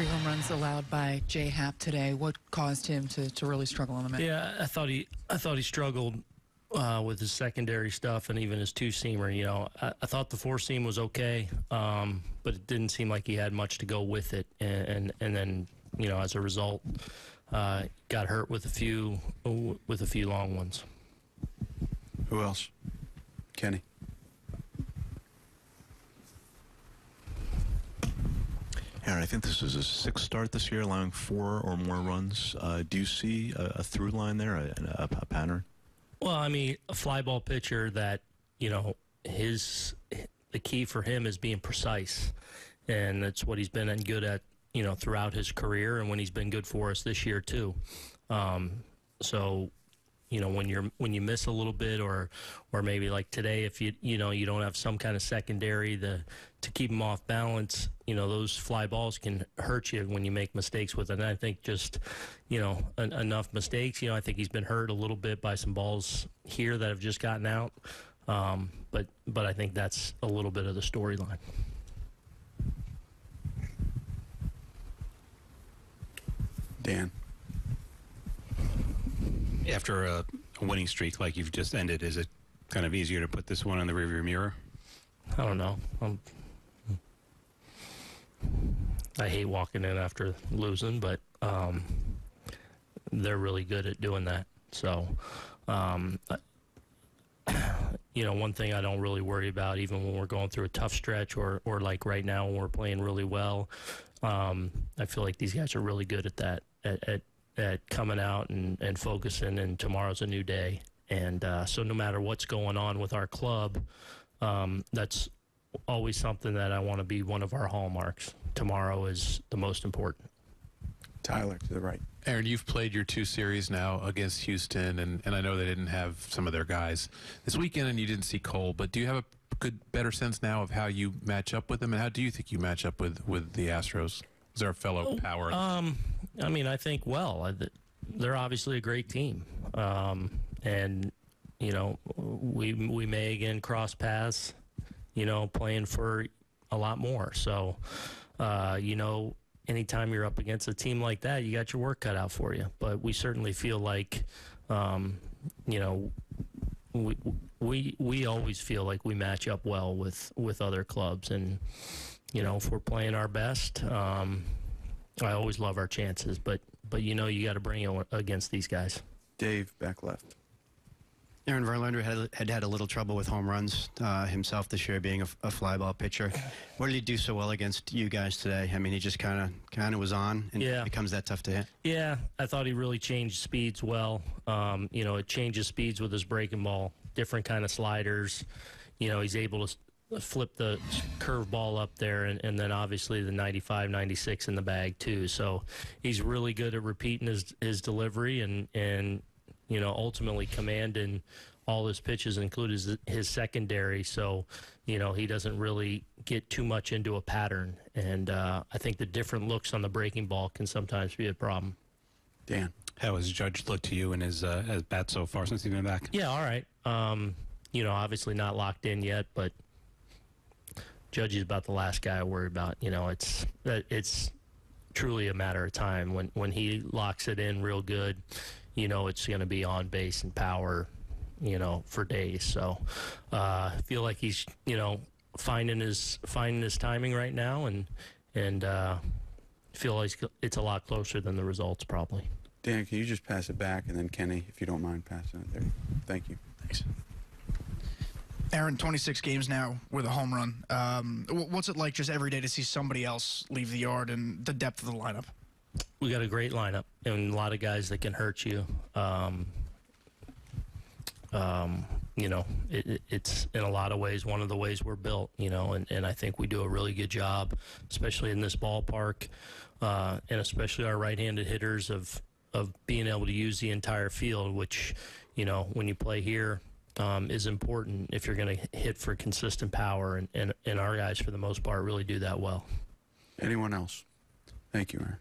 Three home runs allowed by Jay Happ today. What caused him to, to really struggle on the mound? Yeah, I thought he I thought he struggled uh, with his secondary stuff and even his two seamer. You know, I, I thought the four seam was okay, um, but it didn't seem like he had much to go with it. And and, and then you know, as a result, uh, got hurt with a few with a few long ones. Who else? Kenny. Aaron, I think this is a sixth start this year, allowing four or more runs. Uh, do you see a, a, through line there, a, a, a, pattern? Well, I mean, a fly ball pitcher that you know his the key for him is being precise, and that's what he's been good at. You know, throughout his career, and when he's been good for us this year too. Um, so you know when you're when you miss a little bit or or maybe like today if you you know you don't have some kind of secondary the to keep them off balance you know those fly balls can hurt you when you make mistakes with it. And I think just you know en- enough mistakes you know I think he's been hurt a little bit by some balls here that have just gotten out. Um, but but I think that's a little bit of the storyline. Dan after a, winning streak like you've just ended, is it kind of easier to put this one in the rearview mirror? I don't know. I'm, i hate walking in after losing, but um, they're really good at doing that. So, um, you know, one thing I don't really worry about, even when we're going through a tough stretch, or or like right now when we're playing really well, um, I feel like these guys are really good at that, at, at at coming out and, and focusing, and tomorrow's a new day. And uh, so, no matter what's going on with our club, um, that's always something that I want to be one of our hallmarks. Tomorrow is the most important. Tyler to the right. Aaron, you've played your two series now against Houston, and, and I know they didn't have some of their guys this weekend, and you didn't see Cole. But do you have a good, better sense now of how you match up with them, and how do you think you match up with with the Astros? Is there a fellow oh, power? Um, I mean, I think well. They're obviously a great team, um, and you know, we we may again cross paths. You know, playing for a lot more. So, uh, you know, anytime you're up against a team like that, you got your work cut out for you. But we certainly feel like, um, you know, we we we always feel like we match up well with with other clubs, and you know, if we're playing our best, um, I always love our chances. But but you know, you got to bring it against these guys. Dave, back left. Aaron Verlander had, had had a little trouble with home runs uh, himself this year, being a, a fly ball pitcher. What did he do so well against you guys today? I mean, he just kind of kind of was on, and yeah. it becomes that tough to hit. Yeah, I thought he really changed speeds well. Um, you know, it changes speeds with his breaking ball, different kind of sliders. You know, he's able to flip the curve ball up there and, and then obviously the 95 96 in the bag too. So he's really good at repeating his, his delivery and and you know ultimately commanding all his pitches including his, his secondary. So you know he doesn't really get too much into a pattern. And uh, i think the different looks on the breaking ball can sometimes be a problem. Dan? How has Judge looked to you and his uh, his bat so far since he's been back? Yeah all right. Um, you know obviously not locked in yet but Judge is about the last guy I worry about. You know, it's it's truly a matter of time when when he locks it in real good. You know, it's going to be on base and power. You know, for days. So, uh, I feel like he's you know finding his finding his timing right now, and and uh, feel like it's a lot closer than the results probably. Dan, can you just pass it back, and then Kenny, if you don't mind passing it there. Thank you. Thanks. Aaron, 26 games now with a home run. Um, what's it like just every day to see somebody else leave the yard and the depth of the lineup? We got a great lineup and a lot of guys that can hurt you. Um, um, you know, it, it's in a lot of ways one of the ways we're built, you know, and, and I think we do a really good job, especially in this ballpark, uh, and especially our right handed hitters of, of being able to use the entire field, which, you know, when you play here, um, is important if you're going to hit for consistent power, and, and, and our guys, for the most part, really do that well. Anyone else? Thank you, Aaron.